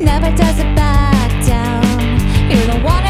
never does it back down. You're the one.